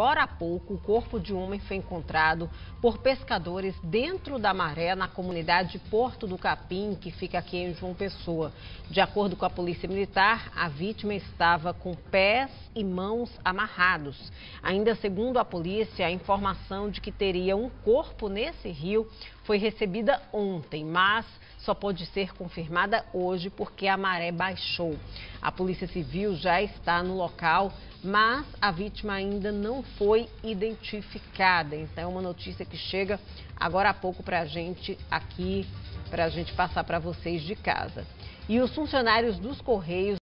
Agora há pouco, o corpo de um homem foi encontrado por pescadores dentro da maré na comunidade Porto do Capim, que fica aqui em João Pessoa. De acordo com a Polícia Militar, a vítima estava com pés e mãos amarrados. Ainda segundo a polícia, a informação de que teria um corpo nesse rio foi recebida ontem, mas só pode ser confirmada hoje porque a maré baixou. A Polícia Civil já está no local, mas a vítima ainda não foi identificada. Então, é uma notícia que chega agora há pouco para a gente aqui, para a gente passar para vocês de casa. E os funcionários dos Correios